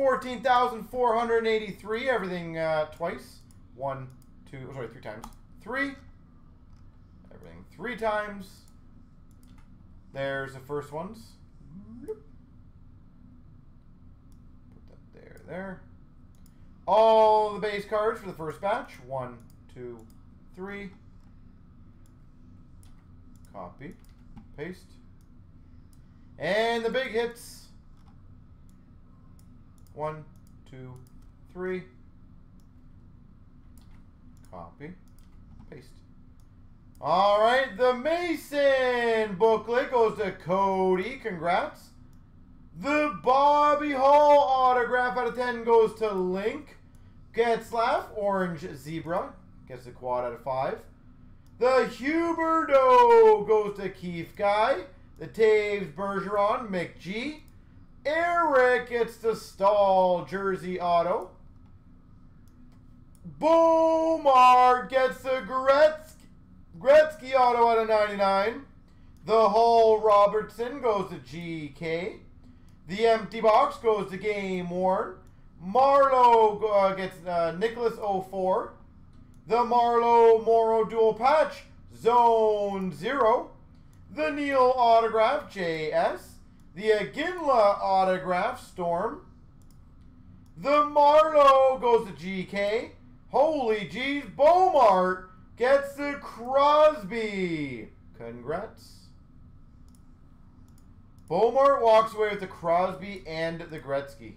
14,483. Everything uh, twice. One, two, oh, sorry, three times. Three. Everything three times. There's the first ones. Put that there, there. All the base cards for the first batch. One, two, three. Copy. Paste. And the big hits. One, two, three. Copy. Paste. All right, the Mason booklet goes to Cody. Congrats. The Bobby Hull autograph out of 10 goes to Link. Getzlaf, Orange Zebra. Gets a quad out of 5. The Huberdeau goes to Keith Guy. The Toews Bergeron, McG. Eric gets the Staal Jersey Auto. Bomar gets the Gretzky, Gretzky Auto out of 99. The Hull Robertson goes to GK. The Empty Box goes to Game Worn. Marleau uh, gets uh, Nicholas 04. The Marleau Morrow Dual Patch, Zone 0. The Neil Autograph, JS. The Iginla Autograph, Storm. The Marleau goes to GK. Holy jeez, Bomart gets the Crosby. Congrats. Bomart walks away with the Crosby and the Gretzky.